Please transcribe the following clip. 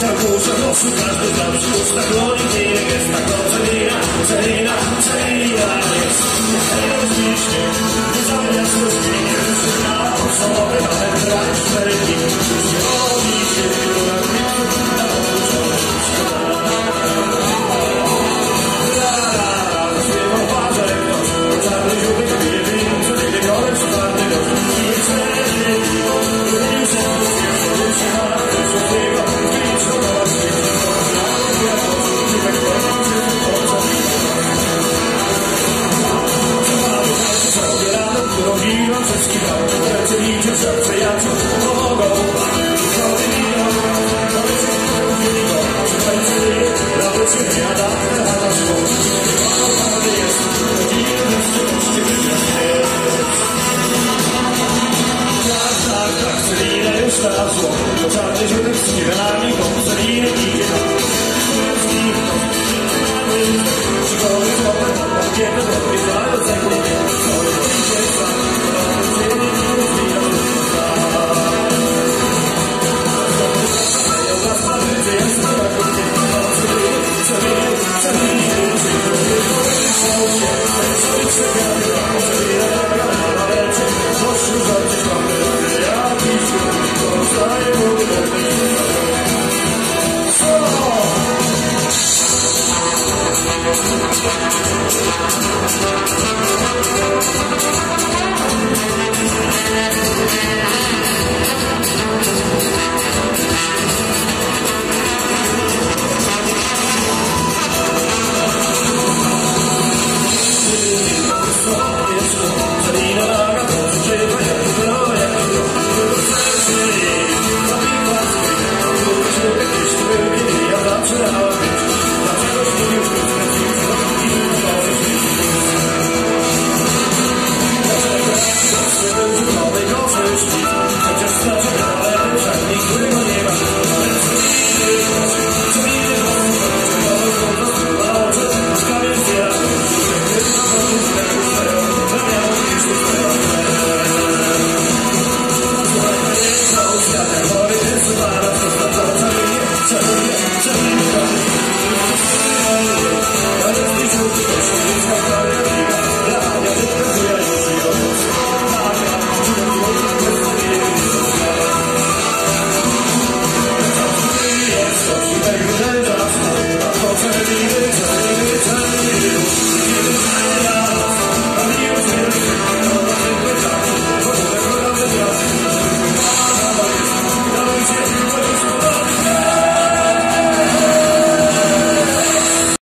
Una cosa no to dos absoluts, t'acloni, mira aquesta cosa, mira Stars, one more time.